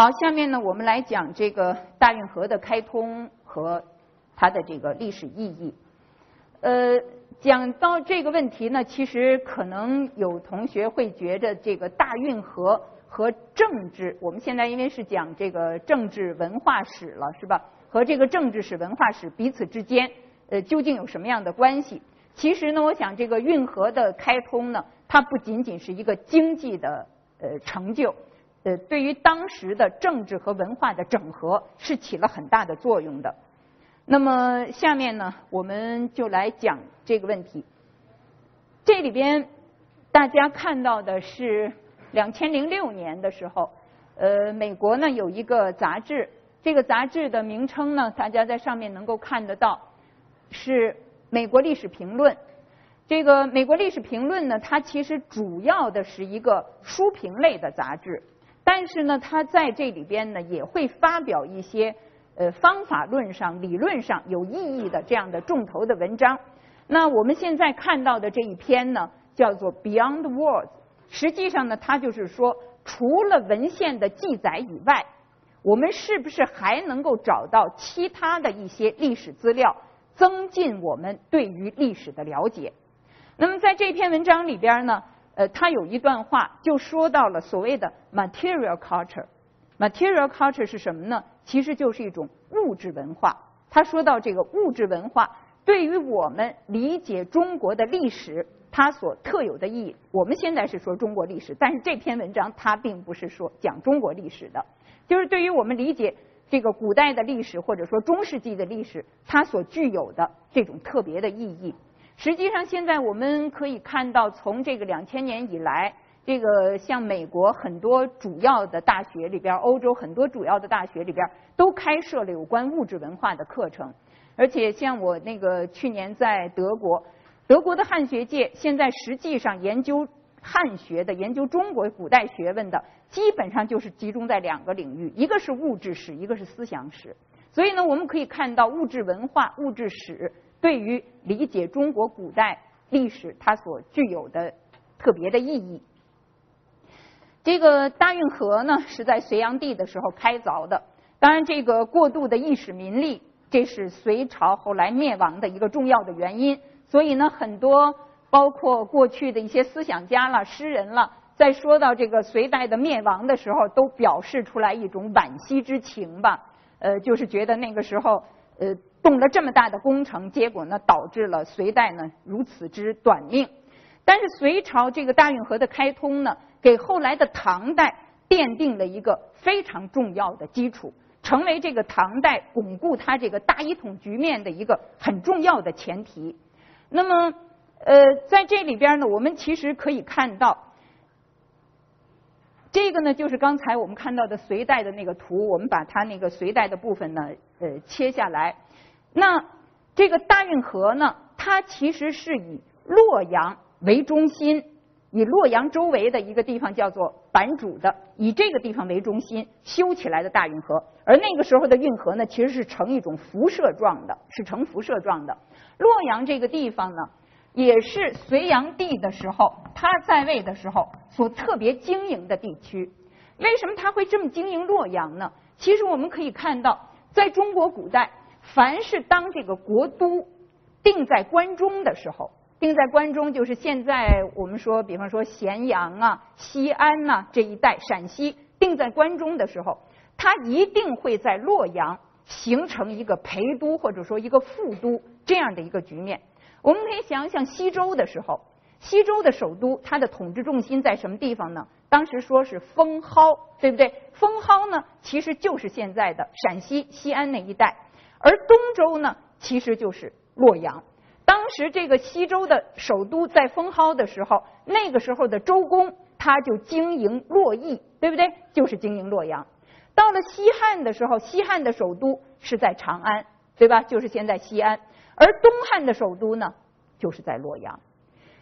好，下面呢，我们来讲这个大运河的开通和它的这个历史意义。呃，讲到这个问题呢，其实可能有同学会觉得这个大运河和政治，我们现在因为是讲这个政治文化史了，是吧？和这个政治史、文化史彼此之间，呃，究竟有什么样的关系？其实呢，我想这个运河的开通呢，它不仅仅是一个经济的呃成就。呃，对于当时的政治和文化的整合是起了很大的作用的。那么下面呢，我们就来讲这个问题。这里边大家看到的是两千零六年的时候，呃，美国呢有一个杂志，这个杂志的名称呢，大家在上面能够看得到，是《美国历史评论》。这个《美国历史评论》呢，它其实主要的是一个书评类的杂志。但是呢，他在这里边呢也会发表一些呃方法论上、理论上有意义的这样的重头的文章。那我们现在看到的这一篇呢，叫做《Beyond Words》。实际上呢，它就是说，除了文献的记载以外，我们是不是还能够找到其他的一些历史资料，增进我们对于历史的了解？那么在这篇文章里边呢？呃，他有一段话就说到了所谓的 material culture。material culture 是什么呢？其实就是一种物质文化。他说到这个物质文化对于我们理解中国的历史，它所特有的意义。我们现在是说中国历史，但是这篇文章它并不是说讲中国历史的，就是对于我们理解这个古代的历史或者说中世纪的历史，它所具有的这种特别的意义。实际上，现在我们可以看到，从这个两千年以来，这个像美国很多主要的大学里边，欧洲很多主要的大学里边，都开设了有关物质文化的课程。而且，像我那个去年在德国，德国的汉学界现在实际上研究汉学的、研究中国古代学问的，基本上就是集中在两个领域，一个是物质史，一个是思想史。所以呢，我们可以看到物质文化、物质史。对于理解中国古代历史，它所具有的特别的意义。这个大运河呢，是在隋炀帝的时候开凿的。当然，这个过度的意识民力，这是隋朝后来灭亡的一个重要的原因。所以呢，很多包括过去的一些思想家了、诗人了，在说到这个隋代的灭亡的时候，都表示出来一种惋惜之情吧。呃，就是觉得那个时候，呃。动了这么大的工程，结果呢，导致了隋代呢如此之短命。但是隋朝这个大运河的开通呢，给后来的唐代奠定了一个非常重要的基础，成为这个唐代巩固它这个大一统局面的一个很重要的前提。那么，呃，在这里边呢，我们其实可以看到，这个呢就是刚才我们看到的隋代的那个图，我们把它那个隋代的部分呢，呃，切下来。那这个大运河呢，它其实是以洛阳为中心，以洛阳周围的一个地方叫做版主的，以这个地方为中心修起来的大运河。而那个时候的运河呢，其实是呈一种辐射状的，是呈辐射状的。洛阳这个地方呢，也是隋炀帝的时候他在位的时候所特别经营的地区。为什么他会这么经营洛阳呢？其实我们可以看到，在中国古代。凡是当这个国都定在关中的时候，定在关中就是现在我们说，比方说咸阳啊、西安呐这一带，陕西定在关中的时候，它一定会在洛阳形成一个陪都或者说一个副都这样的一个局面。我们可以想想西周的时候，西周的首都它的统治重心在什么地方呢？当时说是封蒿，对不对？封蒿呢，其实就是现在的陕西西安那一带。而东周呢，其实就是洛阳。当时这个西周的首都在封号的时候，那个时候的周公他就经营洛邑，对不对？就是经营洛阳。到了西汉的时候，西汉的首都是在长安，对吧？就是现在西安。而东汉的首都呢，就是在洛阳。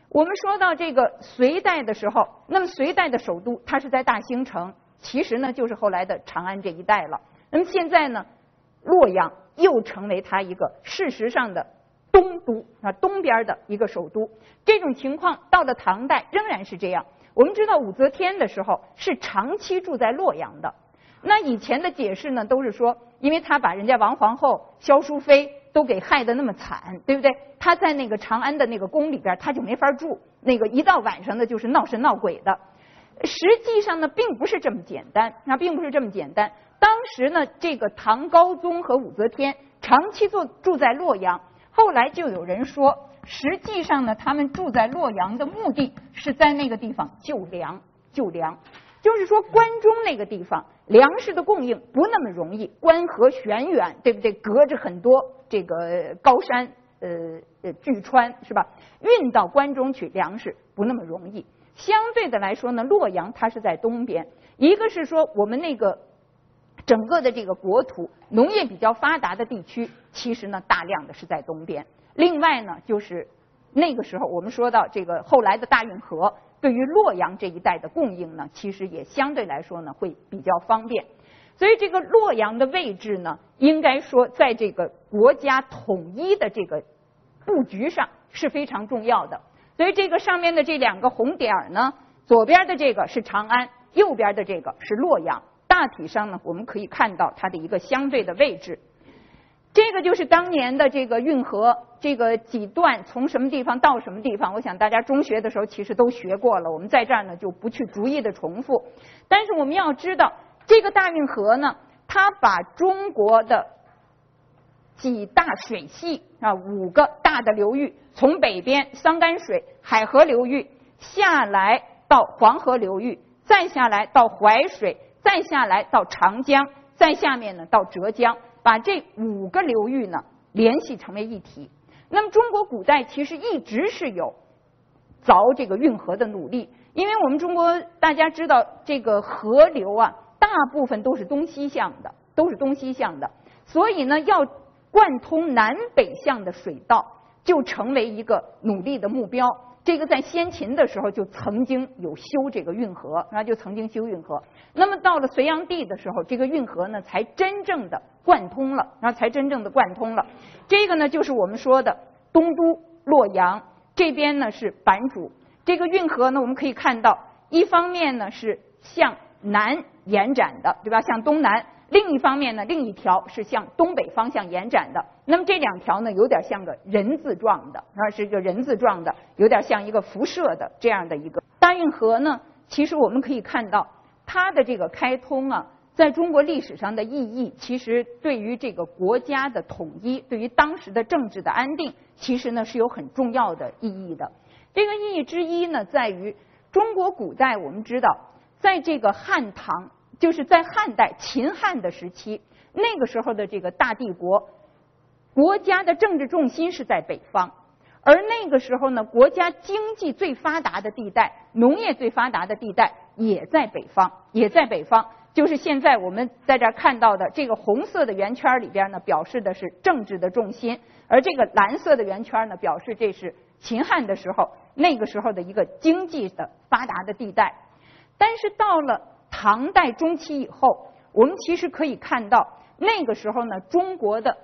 我们说到这个隋代的时候，那么隋代的首都它是在大兴城，其实呢就是后来的长安这一带了。那么现在呢，洛阳。又成为他一个事实上的东都啊，东边的一个首都。这种情况到了唐代仍然是这样。我们知道武则天的时候是长期住在洛阳的，那以前的解释呢，都是说，因为他把人家王皇后萧淑妃都给害得那么惨，对不对？他在那个长安的那个宫里边，他就没法住，那个一到晚上呢，就是闹神闹鬼的。实际上呢，并不是这么简单，那并不是这么简单。当时呢，这个唐高宗和武则天长期住住在洛阳，后来就有人说，实际上呢，他们住在洛阳的目的是在那个地方救粮，救粮。就是说，关中那个地方粮食的供应不那么容易，关河悬远，对不对？隔着很多这个高山，呃呃巨川，是吧？运到关中去粮食不那么容易。相对的来说呢，洛阳它是在东边，一个是说我们那个整个的这个国土农业比较发达的地区，其实呢大量的是在东边。另外呢，就是那个时候我们说到这个后来的大运河。对于洛阳这一带的供应呢，其实也相对来说呢会比较方便，所以这个洛阳的位置呢，应该说在这个国家统一的这个布局上是非常重要的。所以这个上面的这两个红点儿呢，左边的这个是长安，右边的这个是洛阳。大体上呢，我们可以看到它的一个相对的位置。这个就是当年的这个运河，这个几段从什么地方到什么地方，我想大家中学的时候其实都学过了，我们在这儿呢就不去逐一的重复。但是我们要知道，这个大运河呢，它把中国的几大水系啊五个大的流域，从北边桑干水海河流域下来到黄河流域，再下来到淮水，再下来到长江，再下面呢到浙江。把这五个流域呢联系成为一体。那么中国古代其实一直是有凿这个运河的努力，因为我们中国大家知道这个河流啊，大部分都是东西向的，都是东西向的，所以呢要贯通南北向的水道就成为一个努力的目标。这个在先秦的时候就曾经有修这个运河，然后就曾经修运河。那么到了隋炀帝的时候，这个运河呢才真正的贯通了，然后才真正的贯通了。这个呢就是我们说的东都洛阳，这边呢是版主。这个运河呢，我们可以看到，一方面呢是向南延展的，对吧？向东南。另一方面呢，另一条是向东北方向延展的。那么这两条呢，有点像个人字状的，啊，是一个人字状的，有点像一个辐射的这样的一个大运河呢。其实我们可以看到，它的这个开通啊，在中国历史上的意义，其实对于这个国家的统一，对于当时的政治的安定，其实呢是有很重要的意义的。这个意义之一呢，在于中国古代我们知道，在这个汉唐。就是在汉代秦汉的时期，那个时候的这个大帝国，国家的政治重心是在北方，而那个时候呢，国家经济最发达的地带、农业最发达的地带也在北方，也在北方。就是现在我们在这儿看到的这个红色的圆圈里边呢，表示的是政治的重心，而这个蓝色的圆圈呢，表示这是秦汉的时候那个时候的一个经济的发达的地带。但是到了唐代中期以后，我们其实可以看到，那个时候呢，中国的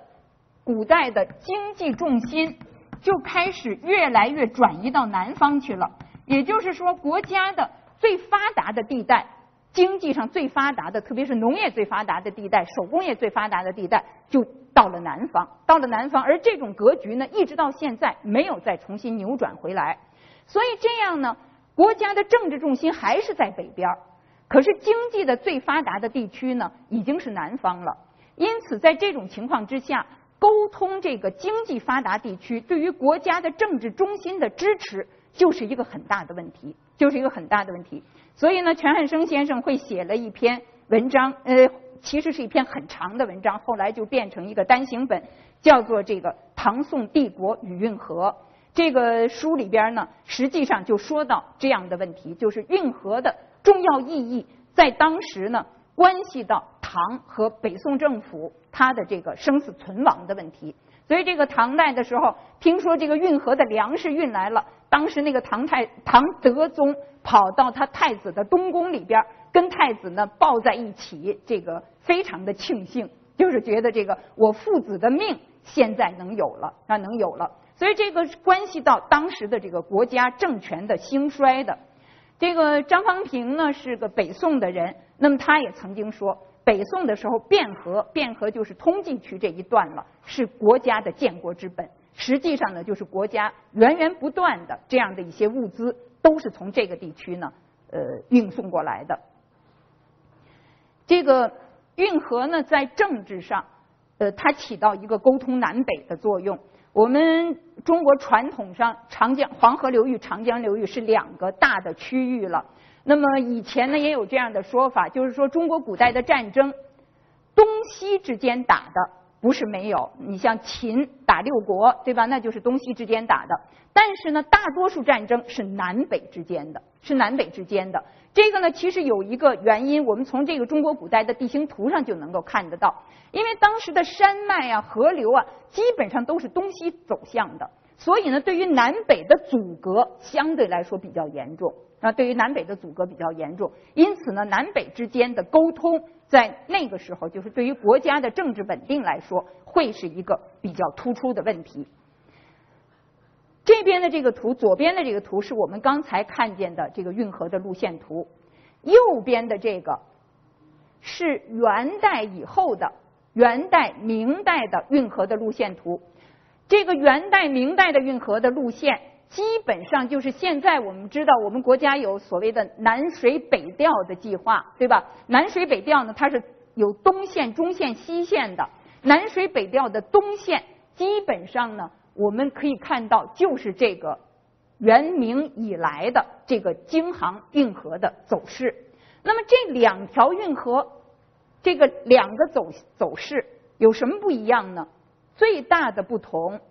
古代的经济重心就开始越来越转移到南方去了。也就是说，国家的最发达的地带，经济上最发达的，特别是农业最发达的地带，手工业最发达的地带，就到了南方，到了南方。而这种格局呢，一直到现在没有再重新扭转回来。所以这样呢，国家的政治重心还是在北边儿。可是经济的最发达的地区呢，已经是南方了。因此，在这种情况之下，沟通这个经济发达地区对于国家的政治中心的支持，就是一个很大的问题，就是一个很大的问题。所以呢，全汉生先生会写了一篇文章，呃，其实是一篇很长的文章，后来就变成一个单行本，叫做《这个唐宋帝国与运河》。这个书里边呢，实际上就说到这样的问题，就是运河的。重要意义在当时呢，关系到唐和北宋政府它的这个生死存亡的问题。所以这个唐代的时候，听说这个运河的粮食运来了，当时那个唐太唐德宗跑到他太子的东宫里边，跟太子呢抱在一起，这个非常的庆幸，就是觉得这个我父子的命现在能有了，啊能有了。所以这个关系到当时的这个国家政权的兴衰的。这个张方平呢是个北宋的人，那么他也曾经说，北宋的时候，汴河，汴河就是通济区这一段了，是国家的建国之本。实际上呢，就是国家源源不断的这样的一些物资，都是从这个地区呢，呃，运送过来的。这个运河呢，在政治上，呃，它起到一个沟通南北的作用。我们中国传统上，长江、黄河流域、长江流域是两个大的区域了。那么以前呢，也有这样的说法，就是说中国古代的战争，东西之间打的不是没有。你像秦打六国，对吧？那就是东西之间打的。但是呢，大多数战争是南北之间的，是南北之间的。这个呢，其实有一个原因，我们从这个中国古代的地形图上就能够看得到。因为当时的山脉啊、河流啊，基本上都是东西走向的，所以呢，对于南北的阻隔相对来说比较严重啊。对于南北的阻隔比较严重，因此呢，南北之间的沟通在那个时候，就是对于国家的政治稳定来说，会是一个比较突出的问题。这边的这个图，左边的这个图是我们刚才看见的这个运河的路线图，右边的这个是元代以后的元代、明代的运河的路线图。这个元代、明代的运河的路线，基本上就是现在我们知道，我们国家有所谓的南水北调的计划，对吧？南水北调呢，它是有东线、中线、西线的。南水北调的东线，基本上呢。我们可以看到，就是这个元明以来的这个京杭运河的走势。那么这两条运河，这个两个走走势有什么不一样呢？最大的不同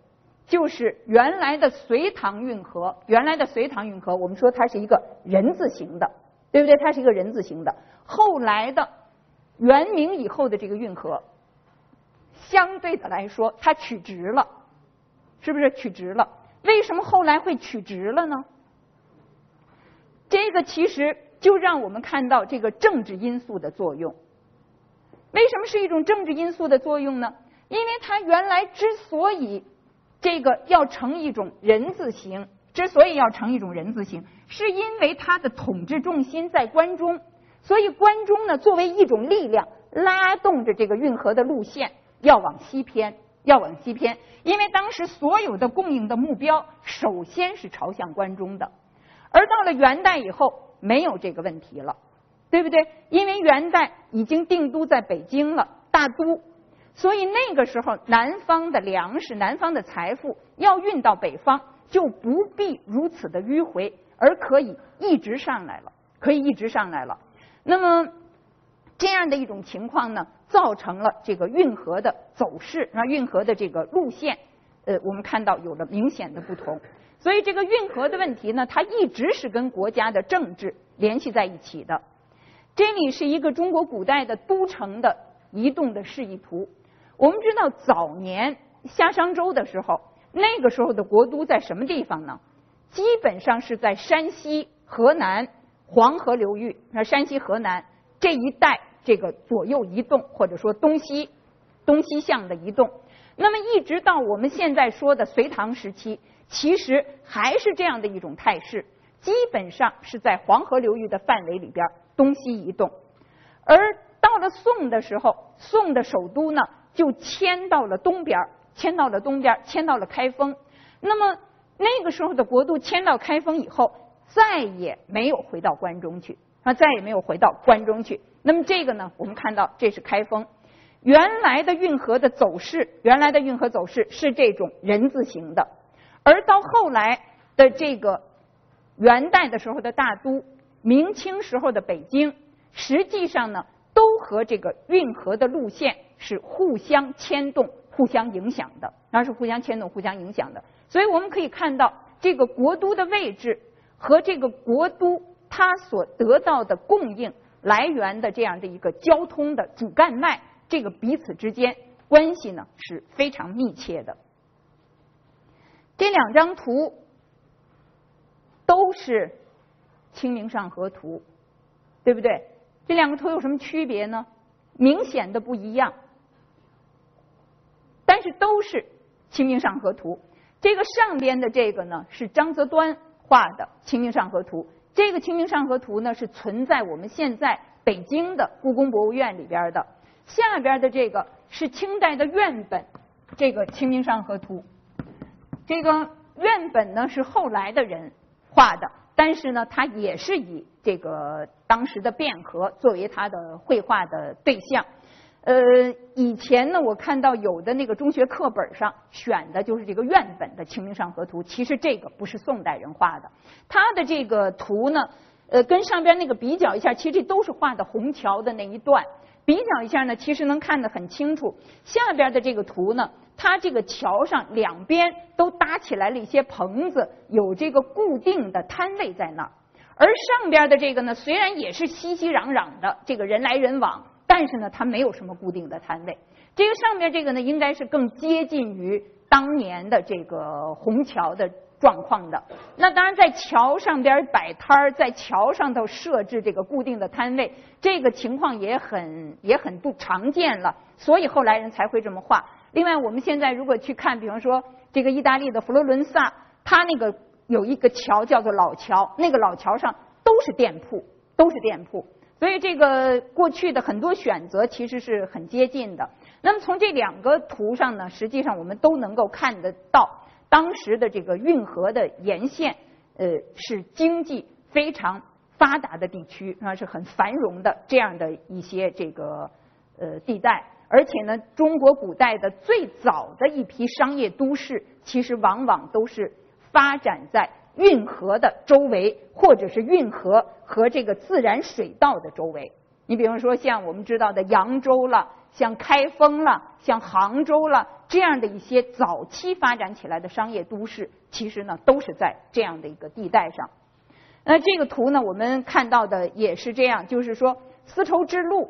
就是原来的隋唐运河，原来的隋唐运河，我们说它是一个人字形的，对不对？它是一个人字形的。后来的元明以后的这个运河，相对的来说，它取直了。是不是取直了？为什么后来会取直了呢？这个其实就让我们看到这个政治因素的作用。为什么是一种政治因素的作用呢？因为它原来之所以这个要成一种人字形，之所以要成一种人字形，是因为它的统治重心在关中，所以关中呢作为一种力量，拉动着这个运河的路线要往西偏。要往西偏，因为当时所有的供应的目标首先是朝向关中的，而到了元代以后没有这个问题了，对不对？因为元代已经定都在北京了，大都，所以那个时候南方的粮食、南方的财富要运到北方，就不必如此的迂回，而可以一直上来了，可以一直上来了。那么这样的一种情况呢？造成了这个运河的走势，啊运河的这个路线，呃，我们看到有了明显的不同。所以这个运河的问题呢，它一直是跟国家的政治联系在一起的。这里是一个中国古代的都城的移动的示意图。我们知道早年夏商周的时候，那个时候的国都在什么地方呢？基本上是在山西、河南、黄河流域，那山西、河南这一带。这个左右移动，或者说东西东西向的移动，那么一直到我们现在说的隋唐时期，其实还是这样的一种态势，基本上是在黄河流域的范围里边东西移动。而到了宋的时候，宋的首都呢就迁到了东边，迁到了东边，迁到了开封。那么那个时候的国都迁到开封以后，再也没有回到关中去，啊，再也没有回到关中去。那么这个呢，我们看到这是开封原来的运河的走势，原来的运河走势是这种人字形的，而到后来的这个元代的时候的大都，明清时候的北京，实际上呢，都和这个运河的路线是互相牵动、互相影响的，那是互相牵动、互相影响的。所以我们可以看到，这个国都的位置和这个国都它所得到的供应。来源的这样的一个交通的主干脉，这个彼此之间关系呢是非常密切的。这两张图都是《清明上河图》，对不对？这两个图有什么区别呢？明显的不一样，但是都是《清明上河图》。这个上边的这个呢是张择端画的《清明上河图》。这个《清明上河图》呢，是存在我们现在北京的故宫博物院里边的。下边的这个是清代的院本，这个《清明上河图》。这个院本呢是后来的人画的，但是呢，它也是以这个当时的汴河作为它的绘画的对象。呃，以前呢，我看到有的那个中学课本上选的就是这个院本的《清明上河图》，其实这个不是宋代人画的，他的这个图呢，呃，跟上边那个比较一下，其实这都是画的虹桥的那一段。比较一下呢，其实能看得很清楚。下边的这个图呢，它这个桥上两边都搭起来了一些棚子，有这个固定的摊位在那儿。而上边的这个呢，虽然也是熙熙攘攘的，这个人来人往，但是呢，它没有什么固定的摊位。这个上面这个呢，应该是更接近于当年的这个虹桥的。状况的，那当然在桥上边摆摊儿，在桥上头设置这个固定的摊位，这个情况也很也很不常见了，所以后来人才会这么画。另外，我们现在如果去看，比方说这个意大利的佛罗伦萨，它那个有一个桥叫做老桥，那个老桥上都是店铺，都是店铺，所以这个过去的很多选择其实是很接近的。那么从这两个图上呢，实际上我们都能够看得到。当时的这个运河的沿线，呃，是经济非常发达的地区，啊，是很繁荣的这样的一些这个呃地带。而且呢，中国古代的最早的一批商业都市，其实往往都是发展在运河的周围，或者是运河和这个自然水道的周围。你比方说，像我们知道的扬州了。像开封了，像杭州了，这样的一些早期发展起来的商业都市，其实呢都是在这样的一个地带上。那这个图呢，我们看到的也是这样，就是说丝绸之路。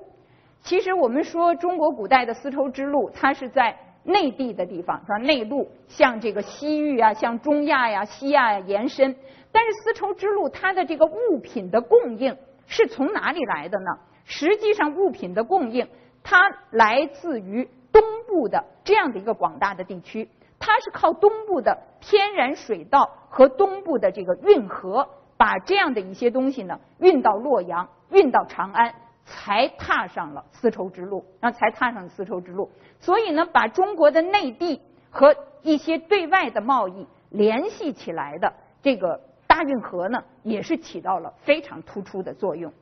其实我们说中国古代的丝绸之路，它是在内地的地方，是吧？内陆向这个西域啊，向中亚呀、西亚呀延伸。但是丝绸之路它的这个物品的供应是从哪里来的呢？实际上物品的供应。它来自于东部的这样的一个广大的地区，它是靠东部的天然水道和东部的这个运河，把这样的一些东西呢运到洛阳，运到长安，才踏上了丝绸之路，然后才踏上丝绸之路。所以呢，把中国的内地和一些对外的贸易联系起来的这个大运河呢，也是起到了非常突出的作用。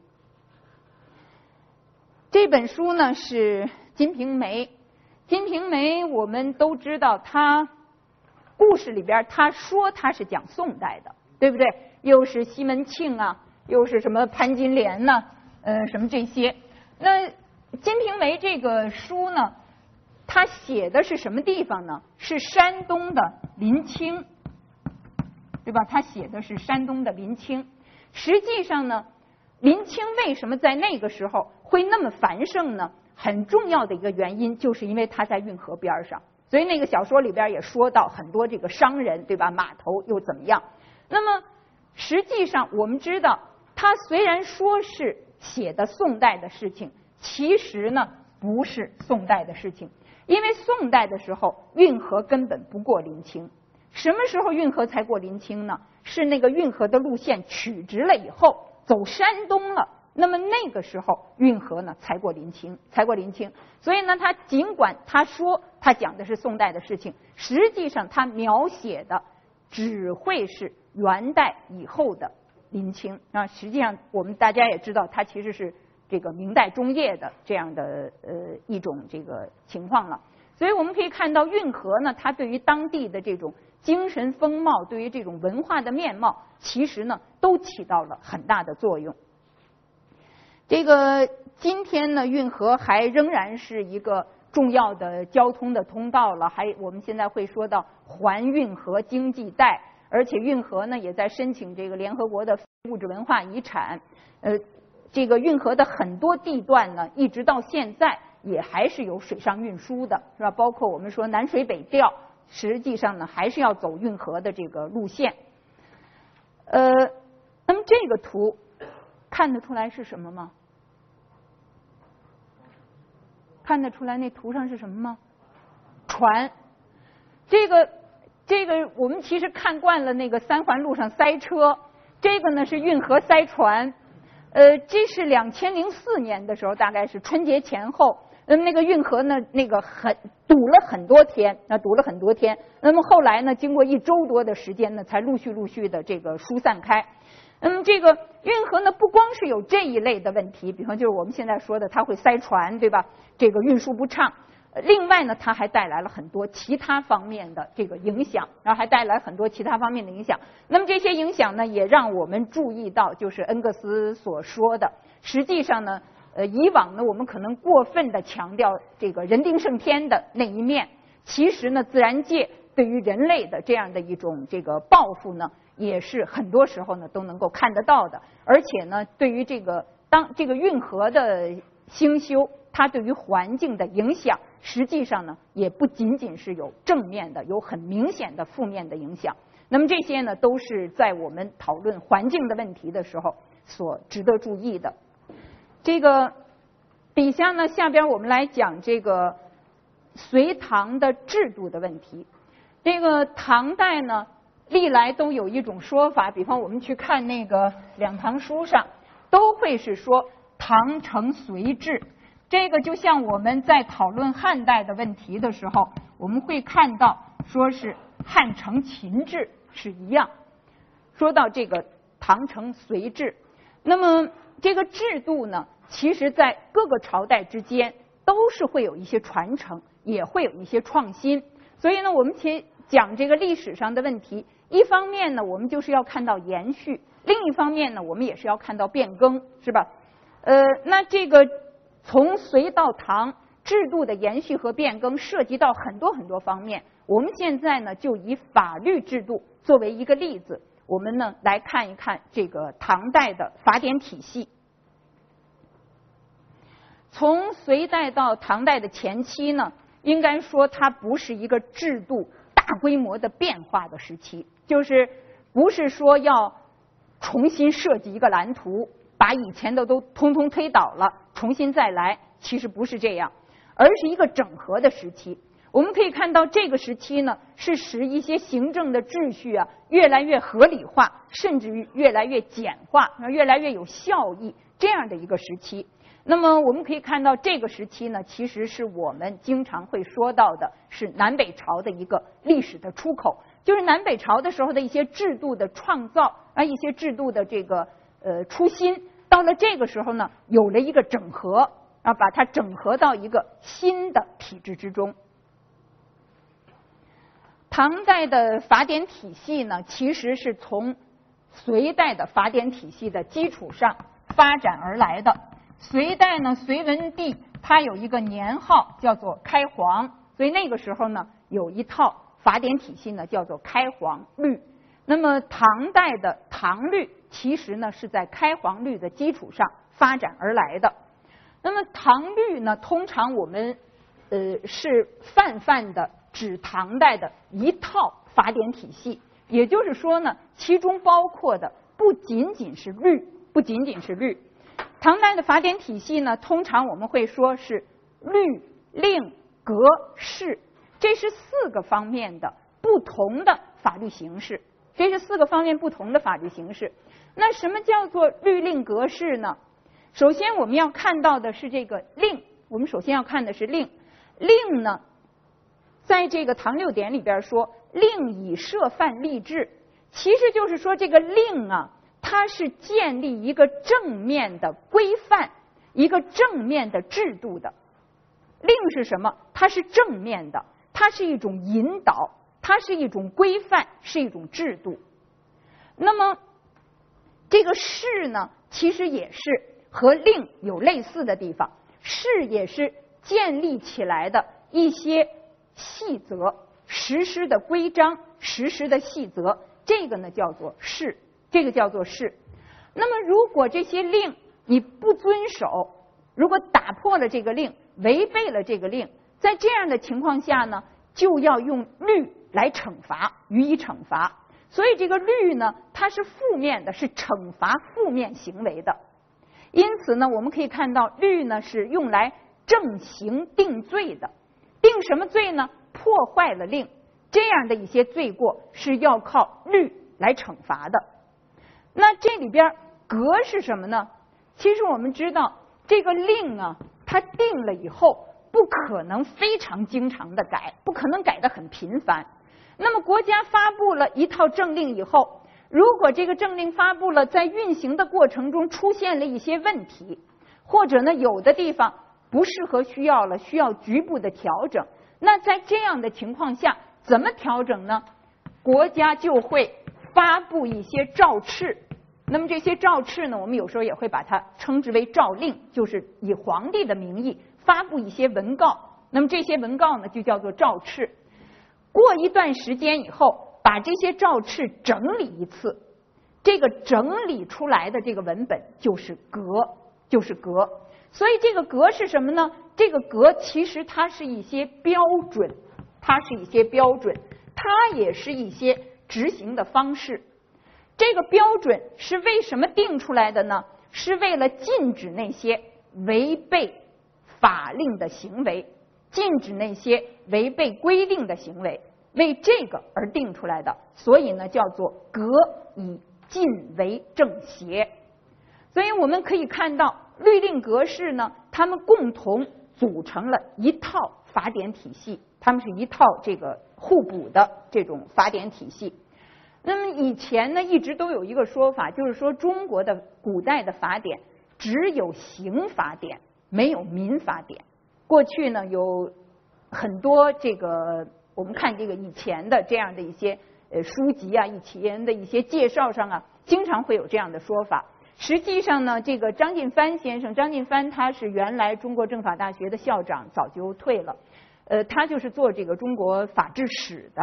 这本书呢是《金瓶梅》，《金瓶梅》我们都知道，它故事里边他说他是讲宋代的，对不对？又是西门庆啊，又是什么潘金莲呢？呃，什么这些？那《金瓶梅》这个书呢，它写的是什么地方呢？是山东的临清，对吧？他写的是山东的临清。实际上呢，临清为什么在那个时候？会那么繁盛呢？很重要的一个原因，就是因为它在运河边上。所以那个小说里边也说到很多这个商人，对吧？码头又怎么样？那么实际上我们知道，他虽然说是写的宋代的事情，其实呢不是宋代的事情，因为宋代的时候运河根本不过临清。什么时候运河才过临清呢？是那个运河的路线曲直了以后，走山东了。那么那个时候，运河呢才过临清，才过临清。所以呢，他尽管他说他讲的是宋代的事情，实际上他描写的只会是元代以后的临清啊。实际上，我们大家也知道，它其实是这个明代中叶的这样的呃一种这个情况了。所以我们可以看到，运河呢，它对于当地的这种精神风貌，对于这种文化的面貌，其实呢，都起到了很大的作用。这个今天呢，运河还仍然是一个重要的交通的通道了。还我们现在会说到环运河经济带，而且运河呢也在申请这个联合国的物质文化遗产。呃，这个运河的很多地段呢，一直到现在也还是有水上运输的，是吧？包括我们说南水北调，实际上呢还是要走运河的这个路线。呃，那么这个图看得出来是什么吗？看得出来那图上是什么吗？船。这个这个我们其实看惯了那个三环路上塞车，这个呢是运河塞船。呃，这是两千零四年的时候，大概是春节前后，嗯，那个运河呢，那个很堵了很多天，那堵了很多天。那么后来呢，经过一周多的时间呢，才陆续陆续的这个疏散开。那么这个运河呢，不光是有这一类的问题，比方就是我们现在说的，它会塞船，对吧？这个运输不畅。另外呢，它还带来了很多其他方面的这个影响，然后还带来很多其他方面的影响。那么这些影响呢，也让我们注意到，就是恩格斯所说的，实际上呢，呃，以往呢，我们可能过分的强调这个人定胜天的那一面，其实呢，自然界对于人类的这样的一种这个报复呢，也是很多时候呢都能够看得到的。而且呢，对于这个当这个运河的兴修，它对于环境的影响。实际上呢，也不仅仅是有正面的，有很明显的负面的影响。那么这些呢，都是在我们讨论环境的问题的时候所值得注意的。这个底下呢，下边我们来讲这个隋唐的制度的问题。这个唐代呢，历来都有一种说法，比方我们去看那个《两唐书》上，都会是说唐承隋制。这个就像我们在讨论汉代的问题的时候，我们会看到说是汉承秦制是一样。说到这个唐承隋制，那么这个制度呢，其实在各个朝代之间都是会有一些传承，也会有一些创新。所以呢，我们其讲这个历史上的问题，一方面呢，我们就是要看到延续；另一方面呢，我们也是要看到变更，是吧？呃，那这个。从隋到唐，制度的延续和变更涉及到很多很多方面。我们现在呢，就以法律制度作为一个例子，我们呢来看一看这个唐代的法典体系。从隋代到唐代的前期呢，应该说它不是一个制度大规模的变化的时期，就是不是说要重新设计一个蓝图。把以前的都通通推倒了，重新再来，其实不是这样，而是一个整合的时期。我们可以看到，这个时期呢，是使一些行政的秩序啊越来越合理化，甚至于越来越简化，越来越有效益这样的一个时期。那么我们可以看到，这个时期呢，其实是我们经常会说到的，是南北朝的一个历史的出口，就是南北朝的时候的一些制度的创造啊，一些制度的这个呃初心。到了这个时候呢，有了一个整合啊，把它整合到一个新的体制之中。唐代的法典体系呢，其实是从隋代的法典体系的基础上发展而来的。隋代呢，隋文帝他有一个年号叫做开皇，所以那个时候呢，有一套法典体系呢，叫做开皇律。那么唐代的唐律。其实呢，是在开皇律的基础上发展而来的。那么唐律呢，通常我们呃是泛泛的指唐代的一套法典体系，也就是说呢，其中包括的不仅仅是律，不仅仅是律。唐代的法典体系呢，通常我们会说是律、令、格、式，这是四个方面的不同的法律形式。这是四个方面不同的法律形式。那什么叫做律令格式呢？首先我们要看到的是这个令，我们首先要看的是令。令呢，在这个唐六典里边说，令以设范立制，其实就是说这个令啊，它是建立一个正面的规范，一个正面的制度的。令是什么？它是正面的，它是一种引导，它是一种规范，是一种制度。那么。这个誓呢，其实也是和令有类似的地方。誓也是建立起来的一些细则、实施的规章、实施的细则，这个呢叫做誓，这个叫做誓。那么，如果这些令你不遵守，如果打破了这个令，违背了这个令，在这样的情况下呢，就要用律来惩罚，予以惩罚。所以这个律呢，它是负面的，是惩罚负面行为的。因此呢，我们可以看到律呢是用来正刑定罪的。定什么罪呢？破坏了令，这样的一些罪过是要靠律来惩罚的。那这里边格是什么呢？其实我们知道，这个令啊，它定了以后，不可能非常经常的改，不可能改的很频繁。那么国家发布了一套政令以后，如果这个政令发布了，在运行的过程中出现了一些问题，或者呢有的地方不适合需要了，需要局部的调整，那在这样的情况下，怎么调整呢？国家就会发布一些诏敕。那么这些诏敕呢，我们有时候也会把它称之为诏令，就是以皇帝的名义发布一些文告。那么这些文告呢，就叫做诏敕。过一段时间以后，把这些诏敕整理一次，这个整理出来的这个文本就是格，就是格。所以这个格是什么呢？这个格其实它是一些标准，它是一些标准，它也是一些执行的方式。这个标准是为什么定出来的呢？是为了禁止那些违背法令的行为。禁止那些违背规定的行为，为这个而定出来的，所以呢叫做格以禁为正邪。所以我们可以看到律令格式呢，他们共同组成了一套法典体系，他们是一套这个互补的这种法典体系。那么以前呢，一直都有一个说法，就是说中国的古代的法典只有刑法典，没有民法典。过去呢，有很多这个我们看这个以前的这样的一些呃书籍啊，以前的一些介绍上啊，经常会有这样的说法。实际上呢，这个张晋藩先生，张晋藩他是原来中国政法大学的校长，早就退了。呃，他就是做这个中国法制史的。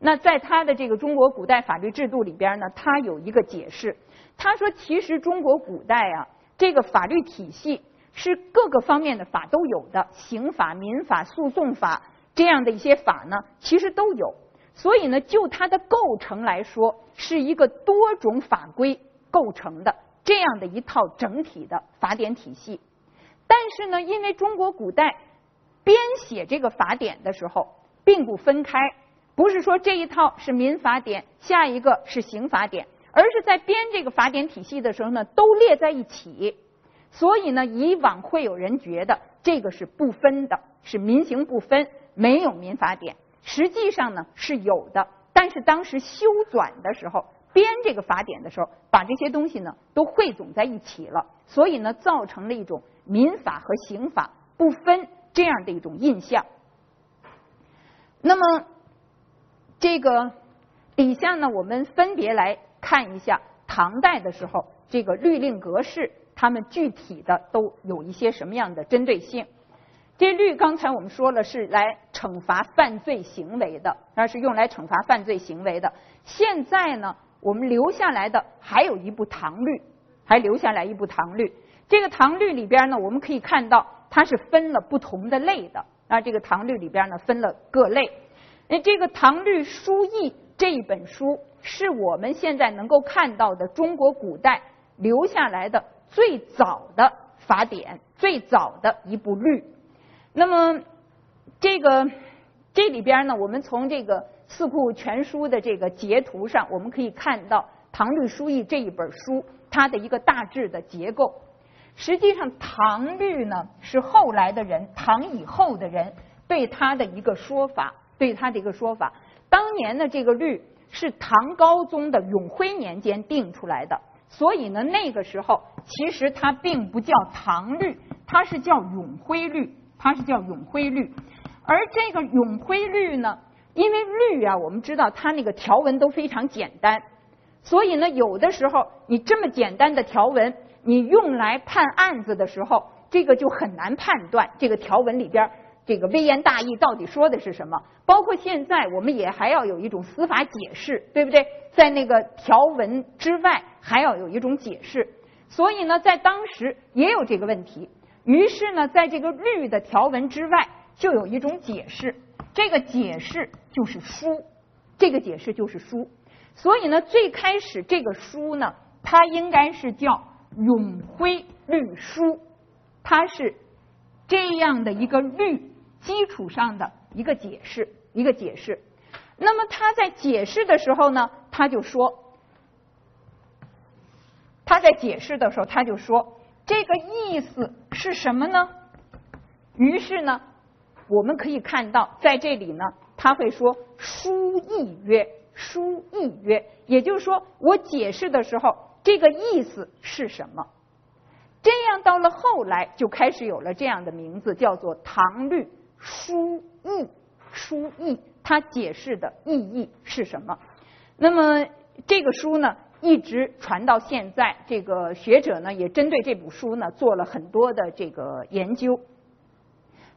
那在他的这个中国古代法律制度里边呢，他有一个解释。他说，其实中国古代啊，这个法律体系。是各个方面的法都有的，刑法、民法、诉讼法这样的一些法呢，其实都有。所以呢，就它的构成来说，是一个多种法规构成的这样的一套整体的法典体系。但是呢，因为中国古代编写这个法典的时候，并不分开，不是说这一套是民法典，下一个是刑法典，而是在编这个法典体系的时候呢，都列在一起。所以呢，以往会有人觉得这个是不分的，是民刑不分，没有民法典。实际上呢是有的，但是当时修纂的时候，编这个法典的时候，把这些东西呢都汇总在一起了，所以呢造成了一种民法和刑法不分这样的一种印象。那么这个底下呢，我们分别来看一下唐代的时候这个律令格式。他们具体的都有一些什么样的针对性？这律刚才我们说了是来惩罚犯罪行为的，那是用来惩罚犯罪行为的。现在呢，我们留下来的还有一部唐律，还留下来一部唐律。这个唐律里边呢，我们可以看到它是分了不同的类的。啊，这个唐律里边呢分了各类。那这个《唐律疏议》这一本书是我们现在能够看到的中国古代留下来的。最早的法典，最早的一部律。那么，这个这里边呢，我们从这个《四库全书》的这个截图上，我们可以看到《唐律疏议》这一本书它的一个大致的结构。实际上，唐律呢是后来的人，唐以后的人对他的一个说法，对他的一个说法。当年的这个律是唐高宗的永徽年间定出来的。所以呢，那个时候其实它并不叫唐律，它是叫永徽律，它是叫永徽律。而这个永徽律呢，因为律啊，我们知道它那个条文都非常简单，所以呢，有的时候你这么简单的条文，你用来判案子的时候，这个就很难判断这个条文里边这个微言大义到底说的是什么。包括现在，我们也还要有一种司法解释，对不对？在那个条文之外。还要有一种解释，所以呢，在当时也有这个问题。于是呢，在这个律的条文之外，就有一种解释。这个解释就是书，这个解释就是书。所以呢，最开始这个书呢，它应该是叫《永徽律书》，它是这样的一个律基础上的一个解释，一个解释。那么他在解释的时候呢，他就说。他在解释的时候，他就说，这个意思是什么呢？于是呢，我们可以看到，在这里呢，他会说书意曰，书意曰，也就是说，我解释的时候，这个意思是什么？这样到了后来，就开始有了这样的名字，叫做《唐律书意》。书意，它解释的意义是什么？那么这个书呢，一直传到现在。这个学者呢，也针对这部书呢，做了很多的这个研究。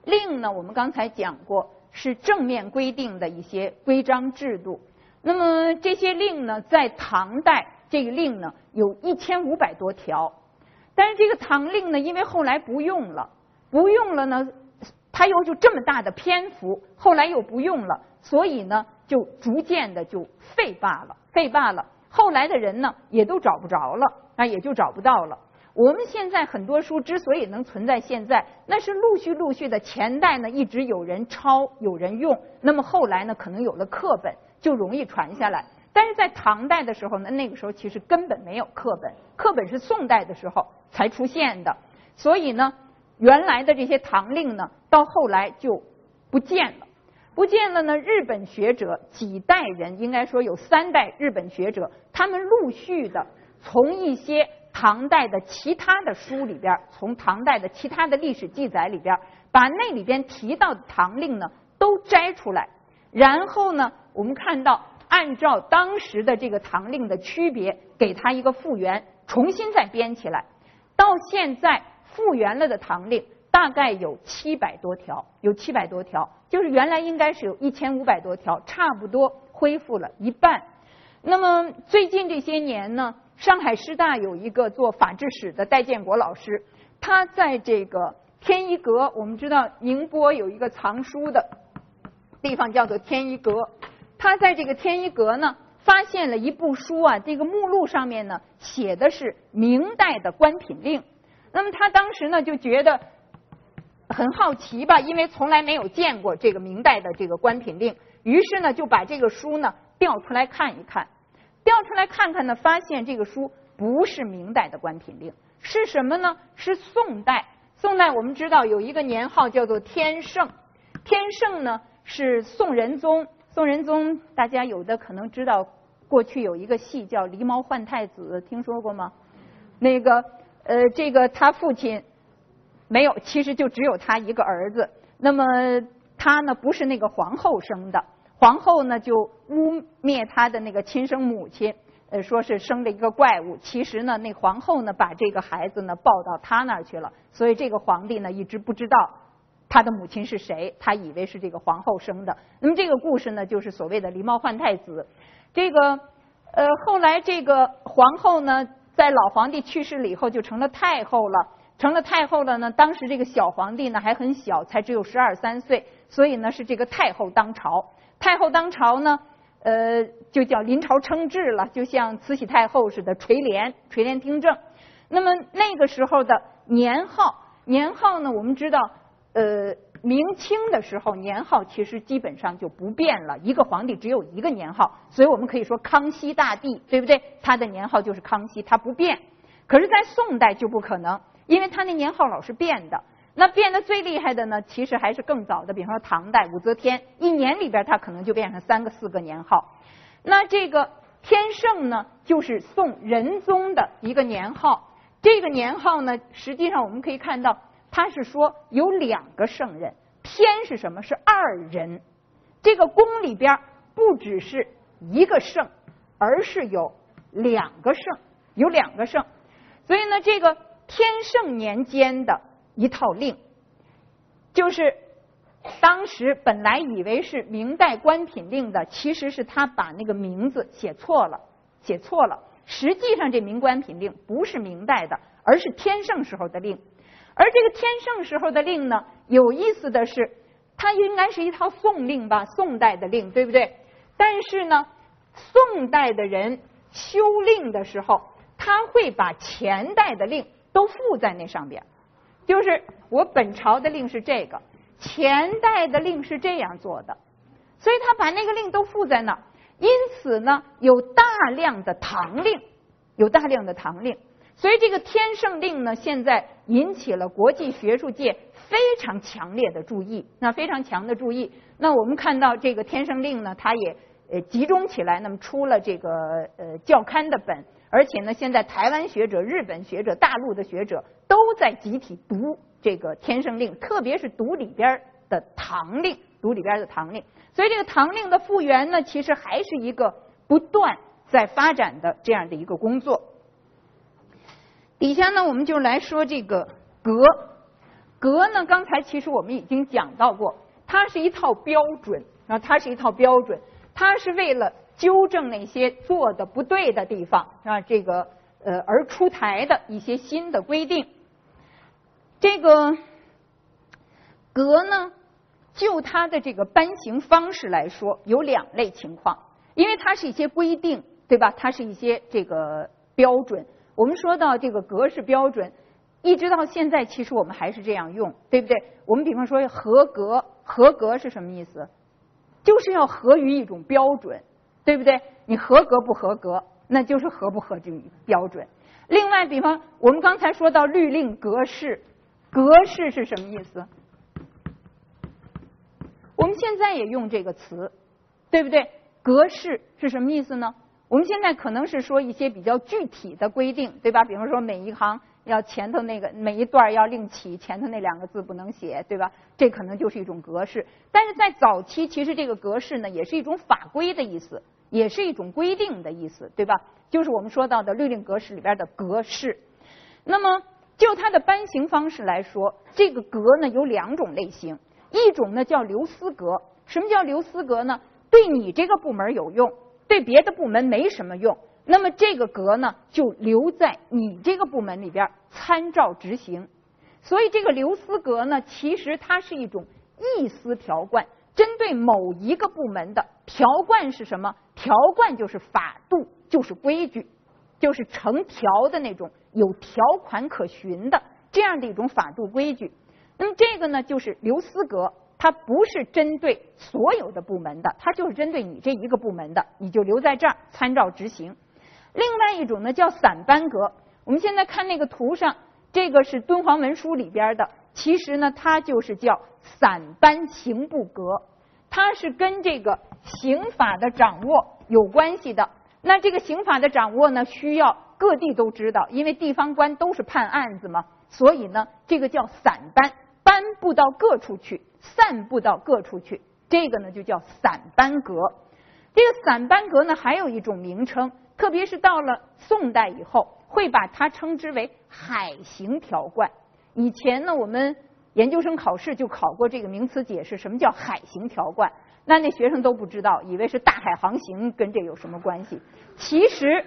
令呢，我们刚才讲过，是正面规定的一些规章制度。那么这些令呢，在唐代，这个令呢，有一千五百多条。但是这个唐令呢，因为后来不用了，不用了呢，它又就这么大的篇幅，后来又不用了，所以呢，就逐渐的就废罢了，废罢了。后来的人呢，也都找不着了，啊，也就找不到了。我们现在很多书之所以能存在现在，那是陆续陆续的前代呢，一直有人抄，有人用，那么后来呢，可能有了课本，就容易传下来。但是在唐代的时候呢，那个时候其实根本没有课本，课本是宋代的时候才出现的，所以呢，原来的这些唐令呢，到后来就不见了，不见了呢。日本学者几代人，应该说有三代日本学者，他们陆续的从一些唐代的其他的书里边，从唐代的其他的历史记载里边，把那里边提到的唐令呢都摘出来，然后呢，我们看到。按照当时的这个唐令的区别，给它一个复原，重新再编起来。到现在复原了的唐令大概有七百多条，有七百多条，就是原来应该是有一千五百多条，差不多恢复了一半。那么最近这些年呢，上海师大有一个做法制史的戴建国老师，他在这个天一阁，我们知道宁波有一个藏书的地方叫做天一阁。他在这个天一阁呢，发现了一部书啊，这个目录上面呢写的是明代的官品令。那么他当时呢就觉得很好奇吧，因为从来没有见过这个明代的这个官品令，于是呢就把这个书呢调出来看一看。调出来看看呢，发现这个书不是明代的官品令，是什么呢？是宋代。宋代我们知道有一个年号叫做天圣，天圣呢是宋仁宗。宋仁宗，大家有的可能知道，过去有一个戏叫《狸猫换太子》，听说过吗？那个呃，这个他父亲没有，其实就只有他一个儿子。那么他呢，不是那个皇后生的，皇后呢就污蔑他的那个亲生母亲，呃，说是生了一个怪物。其实呢，那皇后呢把这个孩子呢抱到他那儿去了，所以这个皇帝呢一直不知道。他的母亲是谁？他以为是这个皇后生的。那么这个故事呢，就是所谓的狸猫换太子。这个呃，后来这个皇后呢，在老皇帝去世了以后，就成了太后了。成了太后了呢，当时这个小皇帝呢还很小，才只有十二三岁，所以呢是这个太后当朝。太后当朝呢，呃，就叫临朝称制了，就像慈禧太后似的垂帘垂帘听政。那么那个时候的年号，年号呢，我们知道。呃，明清的时候年号其实基本上就不变了，一个皇帝只有一个年号，所以我们可以说康熙大帝，对不对？他的年号就是康熙，他不变。可是，在宋代就不可能，因为他那年号老是变的。那变得最厉害的呢，其实还是更早的，比方说唐代武则天，一年里边他可能就变成三个、四个年号。那这个天圣呢，就是宋仁宗的一个年号。这个年号呢，实际上我们可以看到。他是说有两个圣人，天是什么？是二人。这个宫里边不只是一个圣，而是有两个圣，有两个圣。所以呢，这个天圣年间的一套令，就是当时本来以为是明代官品令的，其实是他把那个名字写错了，写错了。实际上，这明官品令不是明代的，而是天圣时候的令。而这个天圣时候的令呢，有意思的是，它应该是一套宋令吧，宋代的令，对不对？但是呢，宋代的人修令的时候，他会把前代的令都附在那上边，就是我本朝的令是这个，前代的令是这样做的，所以他把那个令都附在那儿，因此呢，有大量的唐令，有大量的唐令，所以这个天圣令呢，现在。引起了国际学术界非常强烈的注意，那非常强的注意。那我们看到这个天圣令呢，它也呃集中起来，那么出了这个呃教刊的本，而且呢，现在台湾学者、日本学者、大陆的学者都在集体读这个天圣令，特别是读里边的唐令，读里边的唐令。所以这个唐令的复原呢，其实还是一个不断在发展的这样的一个工作。底下呢，我们就来说这个格。格呢，刚才其实我们已经讲到过，它是一套标准啊，它是一套标准，它是为了纠正那些做的不对的地方啊，这个呃而出台的一些新的规定。这个格呢，就它的这个颁行方式来说，有两类情况，因为它是一些规定，对吧？它是一些这个标准。我们说到这个格式标准，一直到现在，其实我们还是这样用，对不对？我们比方说合格，合格是什么意思？就是要合于一种标准，对不对？你合格不合格，那就是合不合这个标准。另外，比方我们刚才说到律令格式，格式是什么意思？我们现在也用这个词，对不对？格式是什么意思呢？我们现在可能是说一些比较具体的规定，对吧？比方说每一行要前头那个每一段要另起，前头那两个字不能写，对吧？这可能就是一种格式。但是在早期，其实这个格式呢，也是一种法规的意思，也是一种规定的意思，对吧？就是我们说到的律令格式里边的格式。那么就它的颁行方式来说，这个格呢有两种类型，一种呢叫留司格。什么叫留司格呢？对你这个部门有用。对别的部门没什么用，那么这个格呢就留在你这个部门里边参照执行。所以这个留司格呢，其实它是一种意思条贯，针对某一个部门的条贯是什么？条贯就是法度，就是规矩，就是成条的那种有条款可循的这样的一种法度规矩。那么这个呢，就是留司格。它不是针对所有的部门的，它就是针对你这一个部门的，你就留在这儿参照执行。另外一种呢叫散班格，我们现在看那个图上，这个是敦煌文书里边的，其实呢它就是叫散班刑部格，它是跟这个刑法的掌握有关系的。那这个刑法的掌握呢，需要各地都知道，因为地方官都是判案子嘛，所以呢这个叫散班，颁布到各处去。散布到各处去，这个呢就叫散班格。这个散班格呢还有一种名称，特别是到了宋代以后，会把它称之为海刑条贯。以前呢，我们研究生考试就考过这个名词解释，什么叫海行条贯？那那学生都不知道，以为是大海航行跟这有什么关系？其实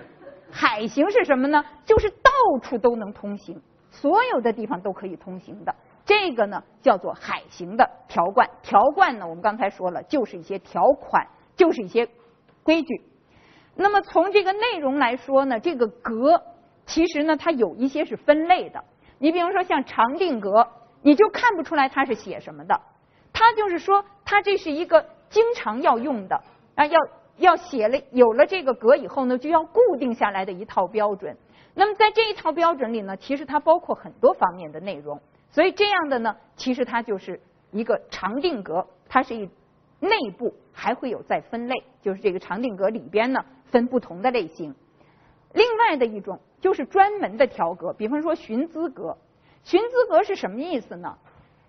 海行是什么呢？就是到处都能通行，所有的地方都可以通行的。这个呢叫做海行的条贯，条贯呢我们刚才说了，就是一些条款，就是一些规矩。那么从这个内容来说呢，这个格其实呢它有一些是分类的。你比方说像长定格，你就看不出来它是写什么的，它就是说它这是一个经常要用的啊，要要写了有了这个格以后呢，就要固定下来的一套标准。那么在这一套标准里呢，其实它包括很多方面的内容。所以这样的呢，其实它就是一个长定格，它是一内部还会有再分类，就是这个长定格里边呢分不同的类型。另外的一种就是专门的调格，比方说寻资格。寻资格是什么意思呢？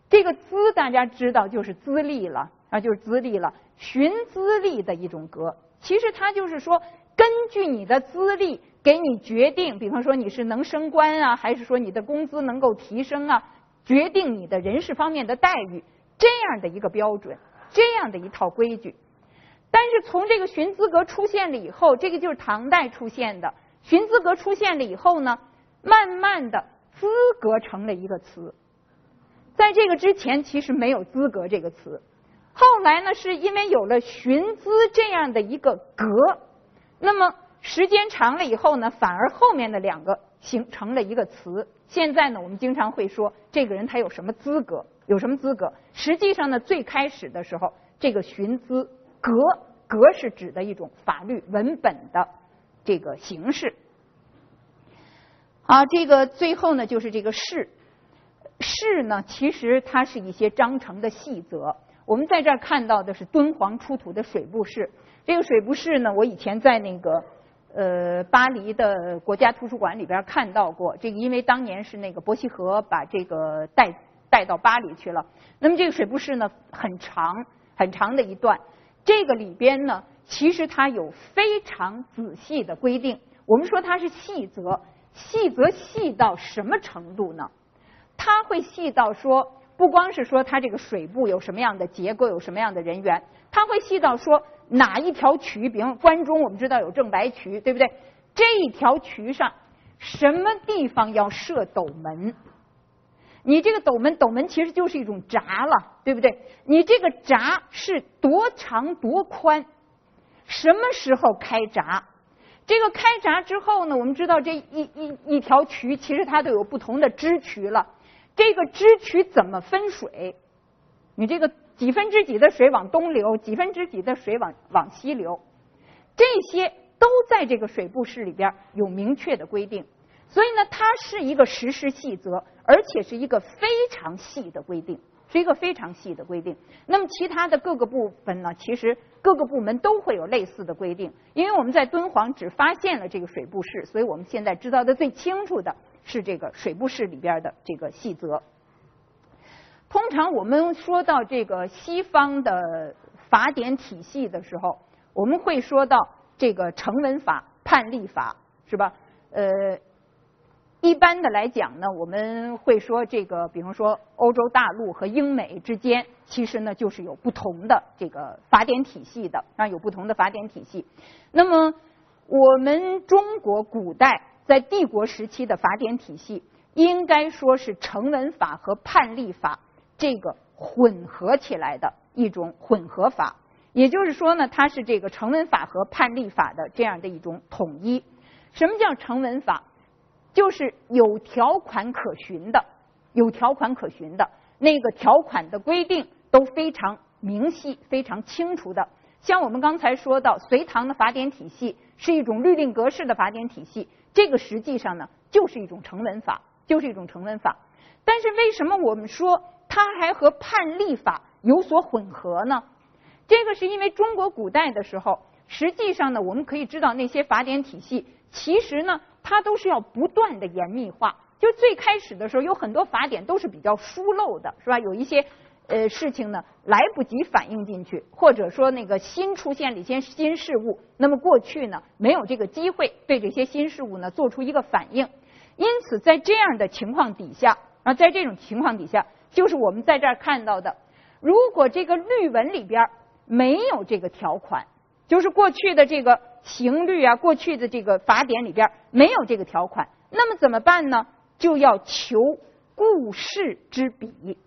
这个资大家知道就是资历了啊，就是资历了。寻资历的一种格，其实它就是说根据你的资历给你决定，比方说你是能升官啊，还是说你的工资能够提升啊。决定你的人事方面的待遇，这样的一个标准，这样的一套规矩。但是从这个寻资格出现了以后，这个就是唐代出现的寻资格出现了以后呢，慢慢的资格成了一个词。在这个之前，其实没有资格这个词。后来呢，是因为有了寻资这样的一个格，那么时间长了以后呢，反而后面的两个形成了一个词。现在呢，我们经常会说这个人他有什么资格？有什么资格？实际上呢，最开始的时候，这个寻资格格是指的一种法律文本的这个形式。啊，这个最后呢，就是这个士事呢，其实它是一些章程的细则。我们在这儿看到的是敦煌出土的水部事。这个水部事呢，我以前在那个呃巴黎的国家图书馆里边看到过。这个因为当年是那个伯希和把这个带带到巴黎去了。那么这个水部事呢，很长很长的一段。这个里边呢，其实它有非常仔细的规定。我们说它是细则，细则细到什么程度呢？它会细到说。不光是说它这个水部有什么样的结构，有什么样的人员，它会细到说哪一条渠，比如关中，我们知道有正白渠，对不对？这一条渠上什么地方要设斗门？你这个斗门，斗门其实就是一种闸了，对不对？你这个闸是多长多宽？什么时候开闸？这个开闸之后呢？我们知道这一一一条渠，其实它都有不同的支渠了。这个支渠怎么分水？你这个几分之几的水往东流，几分之几的水往往西流，这些都在这个水部事里边有明确的规定。所以呢，它是一个实施细则，而且是一个非常细的规定，是一个非常细的规定。那么其他的各个部分呢，其实各个部门都会有类似的规定。因为我们在敦煌只发现了这个水部事，所以我们现在知道的最清楚的。是这个水部事里边的这个细则。通常我们说到这个西方的法典体系的时候，我们会说到这个成文法、判例法，是吧？呃，一般的来讲呢，我们会说这个，比方说欧洲大陆和英美之间，其实呢就是有不同的这个法典体系的，啊，有不同的法典体系。那么我们中国古代。在帝国时期的法典体系，应该说是成文法和判例法这个混合起来的一种混合法。也就是说呢，它是这个成文法和判例法的这样的一种统一。什么叫成文法？就是有条款可循的，有条款可循的，那个条款的规定都非常明细、非常清楚的。像我们刚才说到，隋唐的法典体系是一种律令格式的法典体系。这个实际上呢，就是一种成文法，就是一种成文法。但是为什么我们说它还和判例法有所混合呢？这个是因为中国古代的时候，实际上呢，我们可以知道那些法典体系，其实呢，它都是要不断的严密化。就最开始的时候，有很多法典都是比较疏漏的，是吧？有一些。呃，事情呢来不及反映进去，或者说那个新出现了一些新事物，那么过去呢没有这个机会对这些新事物呢做出一个反应，因此在这样的情况底下，啊，在这种情况底下，就是我们在这儿看到的，如果这个律文里边没有这个条款，就是过去的这个刑律啊，过去的这个法典里边没有这个条款，那么怎么办呢？就要求故事之笔。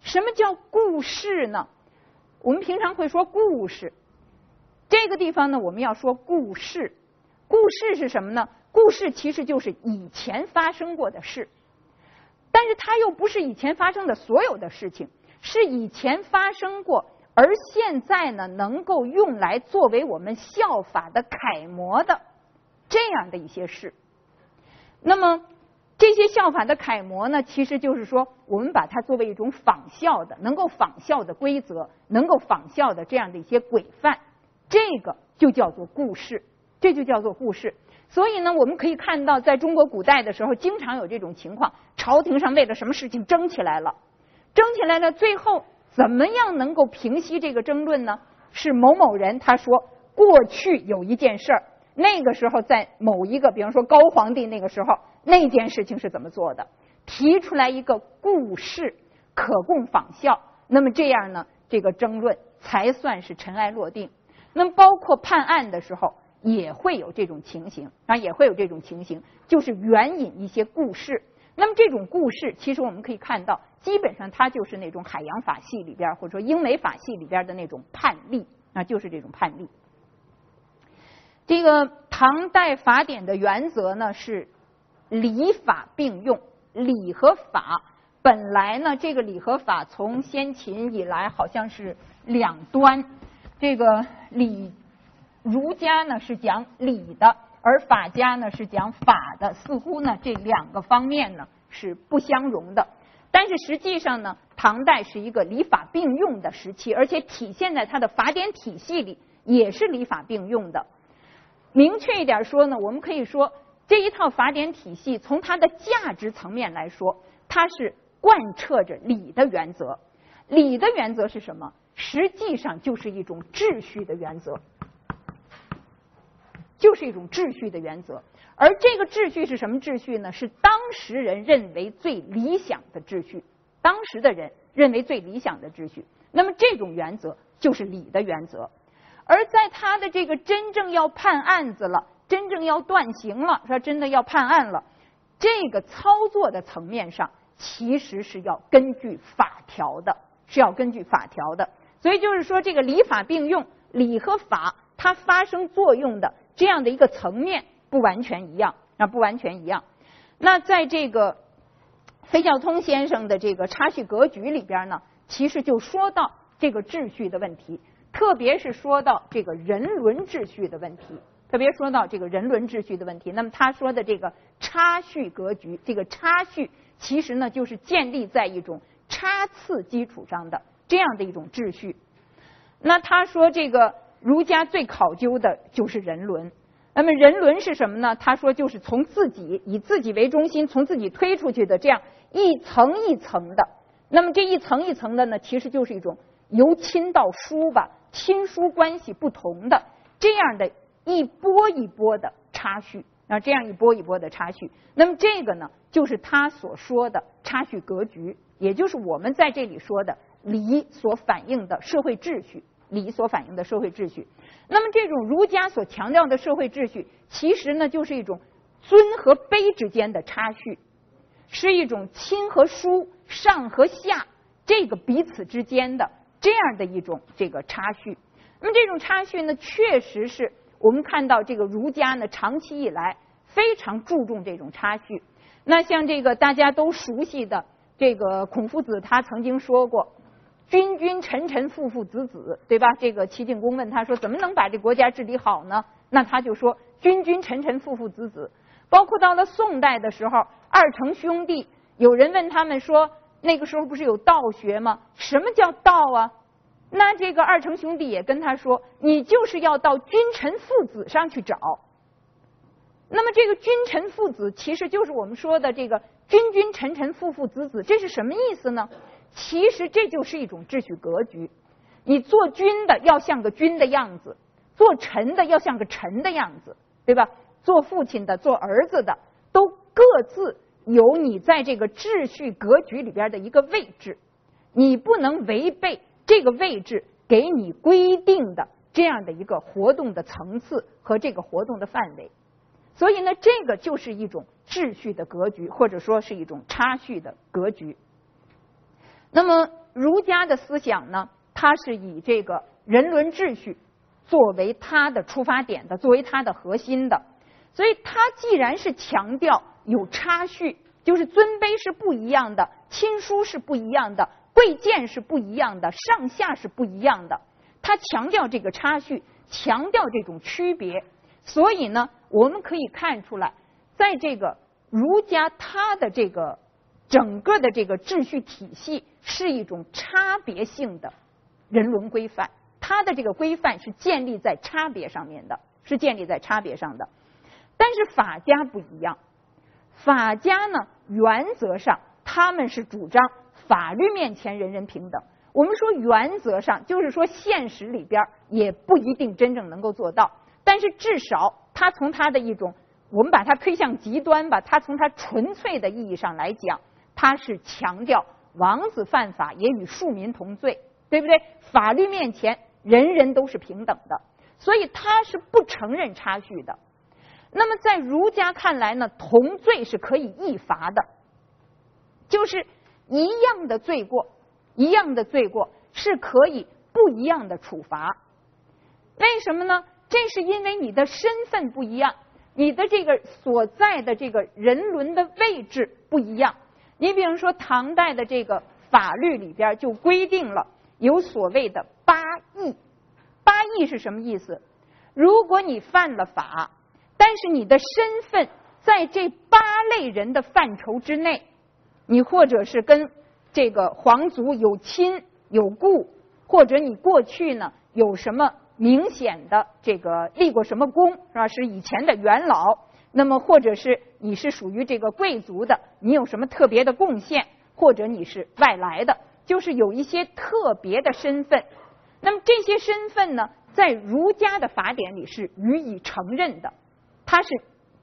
什么叫故事呢？我们平常会说故事，这个地方呢，我们要说故事。故事是什么呢？故事其实就是以前发生过的事，但是它又不是以前发生的所有的事情，是以前发生过，而现在呢，能够用来作为我们效法的楷模的这样的一些事。那么。这些效法的楷模呢，其实就是说，我们把它作为一种仿效的、能够仿效的规则，能够仿效的这样的一些规范，这个就叫做故事，这就叫做故事。所以呢，我们可以看到，在中国古代的时候，经常有这种情况：朝廷上为了什么事情争起来了，争起来了，最后怎么样能够平息这个争论呢？是某某人他说，过去有一件事儿，那个时候在某一个，比方说高皇帝那个时候。那件事情是怎么做的？提出来一个故事，可供仿效。那么这样呢，这个争论才算是尘埃落定。那么包括判案的时候，也会有这种情形啊，也会有这种情形，就是援引一些故事。那么这种故事，其实我们可以看到，基本上它就是那种海洋法系里边，或者说英美法系里边的那种判例啊，就是这种判例。这个唐代法典的原则呢是。礼法并用，礼和法本来呢，这个礼和法从先秦以来好像是两端。这个礼，儒家呢是讲礼的，而法家呢是讲法的，似乎呢这两个方面呢是不相容的。但是实际上呢，唐代是一个礼法并用的时期，而且体现在它的法典体系里也是礼法并用的。明确一点说呢，我们可以说这一套法典体系从它的价值层面来说，它是贯彻着礼的原则。礼的原则是什么？实际上就是一种秩序的原则，就是一种秩序的原则。而这个秩序是什么秩序呢？是当时人认为最理想的秩序，当时的人认为最理想的秩序。那么这种原则就是礼的原则。而在他的这个真正要判案子了，真正要断刑了，说真的要判案了，这个操作的层面上，其实是要根据法条的，是要根据法条的。所以就是说，这个礼法并用，礼和法它发生作用的这样的一个层面。不完全一样啊，不完全一样。那在这个费孝通先生的这个插叙格局里边呢，其实就说到这个秩序的问题，特别是说到这个人伦秩序的问题，特别说到这个人伦秩序的问题。那么他说的这个插叙格局，这个插序其实呢就是建立在一种差次基础上的这样的一种秩序。那他说这个儒家最考究的就是人伦。那么人伦是什么呢？他说就是从自己以自己为中心，从自己推出去的这样一层一层的。那么这一层一层的呢，其实就是一种由亲到疏吧，亲疏关系不同的这样的一波一波的差序啊，这样一波一波的差序。那么这个呢，就是他所说的差序格局，也就是我们在这里说的礼所反映的社会秩序。礼所反映的社会秩序，那么这种儒家所强调的社会秩序，其实呢就是一种尊和卑之间的差序，是一种亲和疏、上和下这个彼此之间的这样的一种这个差序。那么这种差序呢，确实是我们看到这个儒家呢长期以来非常注重这种差序。那像这个大家都熟悉的这个孔夫子，他曾经说过。君君臣臣父父子子，对吧？这个齐景公问他说：“怎么能把这国家治理好呢？”那他就说：“君君臣臣父父子子。”包括到了宋代的时候，二程兄弟，有人问他们说：“那个时候不是有道学吗？什么叫道啊？”那这个二程兄弟也跟他说：“你就是要到君臣父子上去找。”那么这个君臣父子，其实就是我们说的这个君君臣臣父父子子，这是什么意思呢？其实这就是一种秩序格局。你做君的要像个君的样子，做臣的要像个臣的样子，对吧？做父亲的、做儿子的，都各自有你在这个秩序格局里边的一个位置。你不能违背这个位置给你规定的这样的一个活动的层次和这个活动的范围。所以呢，这个就是一种秩序的格局，或者说是一种差序的格局。那么儒家的思想呢，它是以这个人伦秩序作为它的出发点的，作为它的核心的。所以它既然是强调有差序，就是尊卑是不一样的，亲疏是不一样的，贵贱是不一样的，上下是不一样的。它强调这个差序，强调这种区别。所以呢，我们可以看出来，在这个儒家它的这个。整个的这个秩序体系是一种差别性的人伦规范，它的这个规范是建立在差别上面的，是建立在差别上的。但是法家不一样，法家呢原则上他们是主张法律面前人人平等。我们说原则上就是说现实里边也不一定真正能够做到，但是至少他从他的一种，我们把它推向极端吧，他从他纯粹的意义上来讲。他是强调王子犯法也与庶民同罪，对不对？法律面前人人都是平等的，所以他是不承认差距的。那么在儒家看来呢，同罪是可以异罚的，就是一样的罪过，一样的罪过是可以不一样的处罚。为什么呢？这是因为你的身份不一样，你的这个所在的这个人伦的位置不一样。你比如说，唐代的这个法律里边就规定了有所谓的八义。八义是什么意思？如果你犯了法，但是你的身份在这八类人的范畴之内，你或者是跟这个皇族有亲有故，或者你过去呢有什么明显的这个立过什么功是吧？是以前的元老，那么或者是你是属于这个贵族的，你有什么特别的贡献，或者你是外来的，就是有一些特别的身份。那么这些身份呢，在儒家的法典里是予以承认的，它是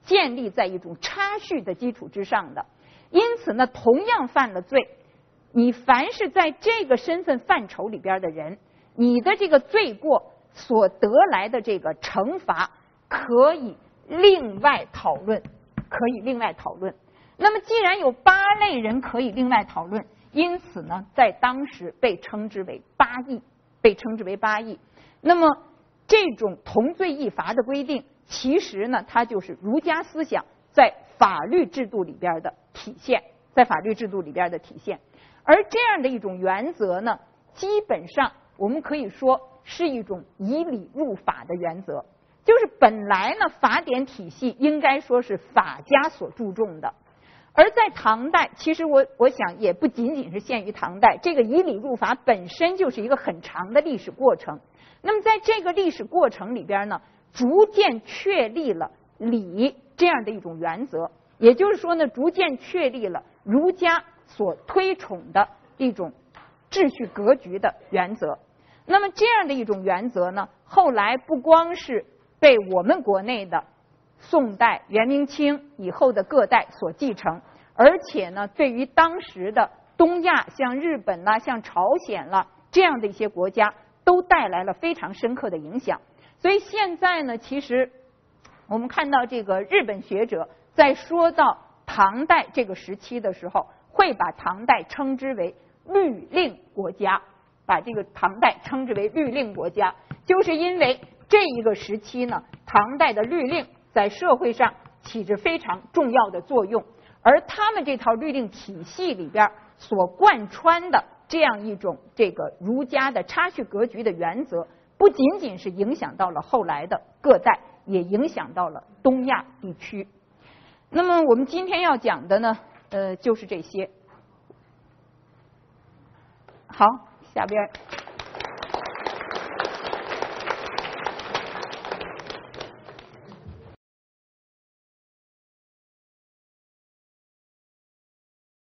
建立在一种差序的基础之上的。因此呢，同样犯了罪，你凡是在这个身份范畴里边的人，你的这个罪过所得来的这个惩罚，可以另外讨论，可以另外讨论。那么，既然有八类人可以另外讨论，因此呢，在当时被称之为八义。被称之为八义。那么，这种同罪异罚的规定，其实呢，它就是儒家思想在法律制度里边的体现，在法律制度里边的体现。而这样的一种原则呢，基本上我们可以说是一种以礼入法的原则，就是本来呢，法典体系应该说是法家所注重的。而在唐代，其实我我想也不仅仅是限于唐代，这个以礼入法本身就是一个很长的历史过程。那么在这个历史过程里边呢，逐渐确立了礼这样的一种原则，也就是说呢，逐渐确立了儒家所推崇的一种秩序格局的原则。那么这样的一种原则呢，后来不光是被我们国内的。宋代、元、明清以后的各代所继承，而且呢，对于当时的东亚，像日本啦、像朝鲜啦这样的一些国家，都带来了非常深刻的影响。所以现在呢，其实我们看到这个日本学者在说到唐代这个时期的时候，会把唐代称之为律令国家，把这个唐代称之为律令国家，就是因为这一个时期呢，唐代的律令。在社会上起着非常重要的作用，而他们这套律令体系里边所贯穿的这样一种这个儒家的差序格局的原则，不仅仅是影响到了后来的各代，也影响到了东亚地区。那么我们今天要讲的呢，呃，就是这些。好，下边。